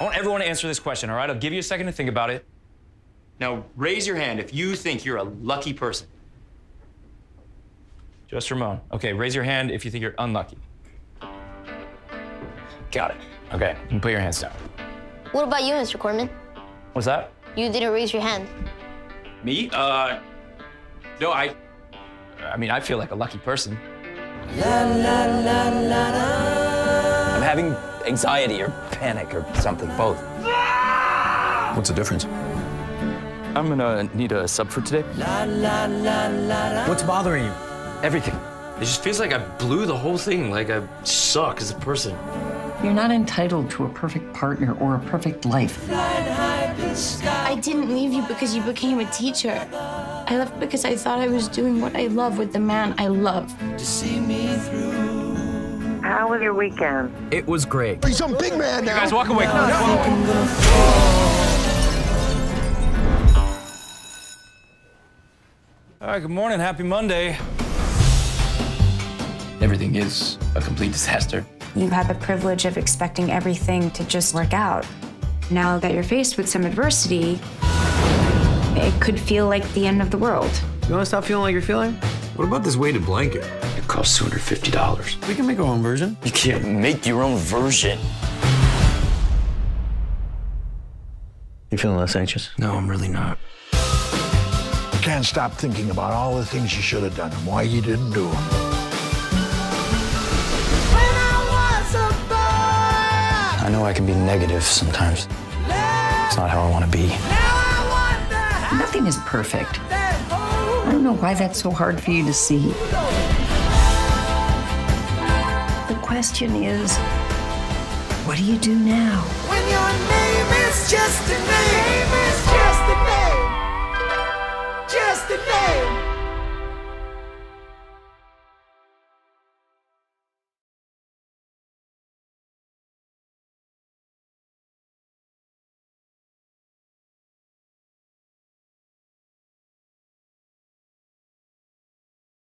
I want everyone to answer this question, all right? I'll give you a second to think about it. Now, raise your hand if you think you're a lucky person. Just Ramon. Okay, raise your hand if you think you're unlucky. Got it. Okay, you can put your hands down. What about you, Mr. Corman? What's that? You didn't raise your hand. Me? Uh, no, I. I mean, I feel like a lucky person. I'm having anxiety or panic or something, both. What's the difference? I'm gonna need a sub for today. What's bothering you? Everything. It just feels like I blew the whole thing, like I suck as a person. You're not entitled to a perfect partner or a perfect life. I didn't leave you because you became a teacher. I left because I thought I was doing what I love with the man I love. How was your weekend? It was great. He's a big man now. Guys, walk away. Come on, walk. All right, good morning. Happy Monday. Everything is a complete disaster. You've had the privilege of expecting everything to just work out. Now that you're faced with some adversity, it could feel like the end of the world. You want to stop feeling like you're feeling? What about this weighted blanket? It costs $250. We can make our own version. You can't make your own version. You feeling less anxious? No, I'm really not. You can't stop thinking about all the things you should have done and why you didn't do them. I know I can be negative sometimes. It's not how I want to be. Nothing is perfect. I don't know why that's so hard for you to see. The question is, what do you do now? When your name is just a name, is just a name, just a name.